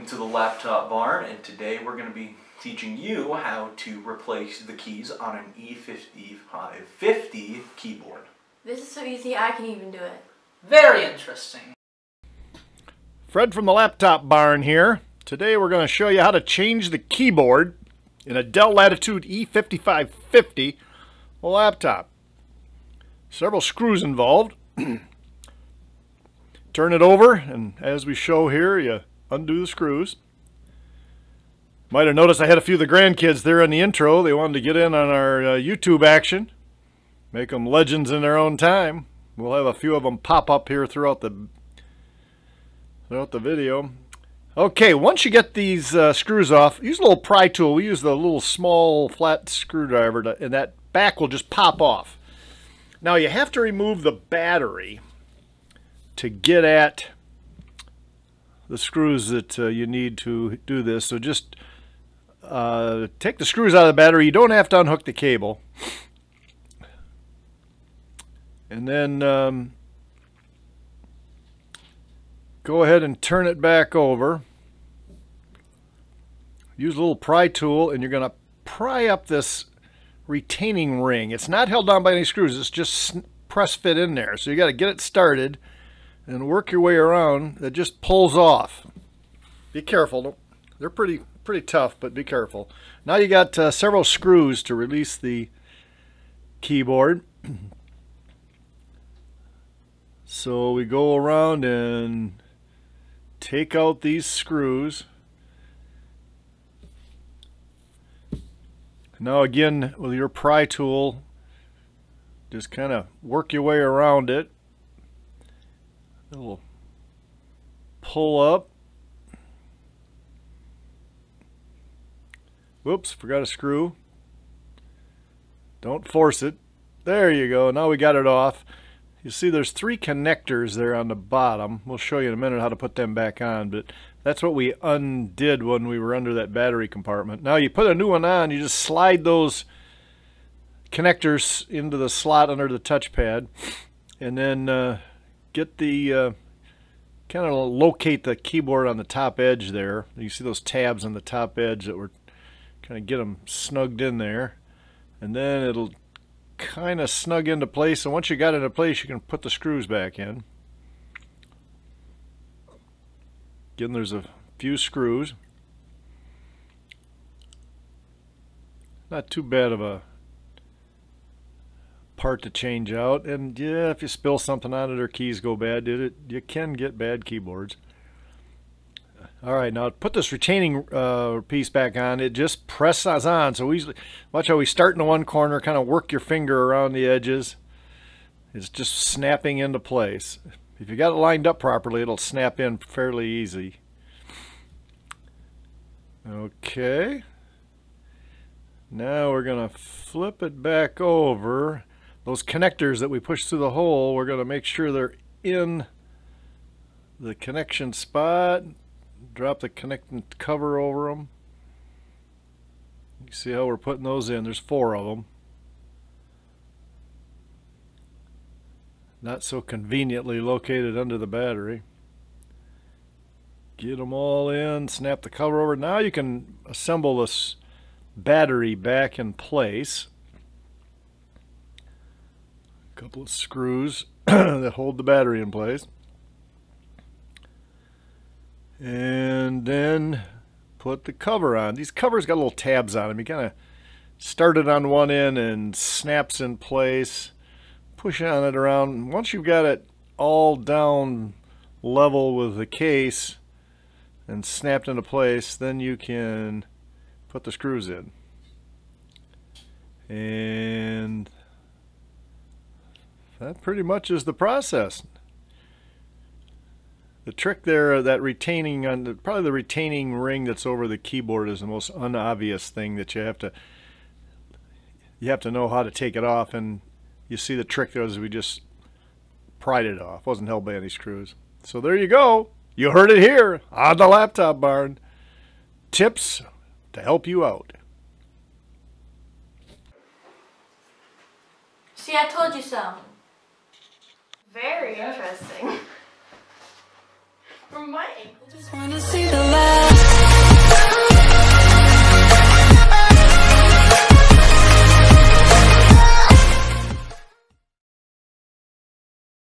Welcome to the Laptop Barn and today we're going to be teaching you how to replace the keys on an E5550 keyboard. This is so easy I can even do it. Very interesting. Fred from the Laptop Barn here. Today we're going to show you how to change the keyboard in a Dell Latitude E5550 laptop. Several screws involved. Turn it over and as we show here you undo the screws. Might have noticed I had a few of the grandkids there in the intro. They wanted to get in on our uh, YouTube action. Make them legends in their own time. We'll have a few of them pop up here throughout the throughout the video. Okay, once you get these uh, screws off, use a little pry tool. We use the little small flat screwdriver to, and that back will just pop off. Now you have to remove the battery to get at the screws that uh, you need to do this. So just uh, take the screws out of the battery. You don't have to unhook the cable. And then um, go ahead and turn it back over. Use a little pry tool and you're going to pry up this retaining ring. It's not held down by any screws. It's just press fit in there. So you got to get it started and work your way around. It just pulls off. Be careful. They're pretty pretty tough, but be careful. Now you got uh, several screws to release the keyboard. so we go around and take out these screws. Now again, with your pry tool, just kind of work your way around it. It'll pull up. Whoops, forgot a screw. Don't force it. There you go. Now we got it off. You see there's three connectors there on the bottom. We'll show you in a minute how to put them back on, but that's what we undid when we were under that battery compartment. Now you put a new one on, you just slide those connectors into the slot under the touchpad and then uh, get the uh, kind of locate the keyboard on the top edge there. You see those tabs on the top edge that were kind of get them snugged in there. And then it'll kind of snug into place. And once you got it into place, you can put the screws back in. Again, there's a few screws. Not too bad of a part to change out. And yeah, if you spill something on it or keys go bad, did it, you can get bad keyboards. All right, now put this retaining uh, piece back on. It just presses on. So easily, watch how we start in the one corner, kind of work your finger around the edges. It's just snapping into place. If you got it lined up properly, it'll snap in fairly easy. Okay. Now we're going to flip it back over those connectors that we push through the hole, we're going to make sure they're in the connection spot. Drop the connecting cover over them. You see how we're putting those in. There's four of them. Not so conveniently located under the battery. Get them all in, snap the cover over. Now you can assemble this battery back in place couple of screws that hold the battery in place. And then put the cover on. These covers got little tabs on them. You kind of start it on one end and snaps in place. Push on it around. Once you've got it all down level with the case and snapped into place, then you can put the screws in. And that pretty much is the process. The trick there, uh, that retaining, on the, probably the retaining ring that's over the keyboard is the most unobvious thing that you have to, you have to know how to take it off. And you see the trick there is we just pried it off. Wasn't held by any screws. So there you go. You heard it here on the Laptop Barn. Tips to help you out. See, I told you so. Very interesting. From my ankle, just wanna see the light.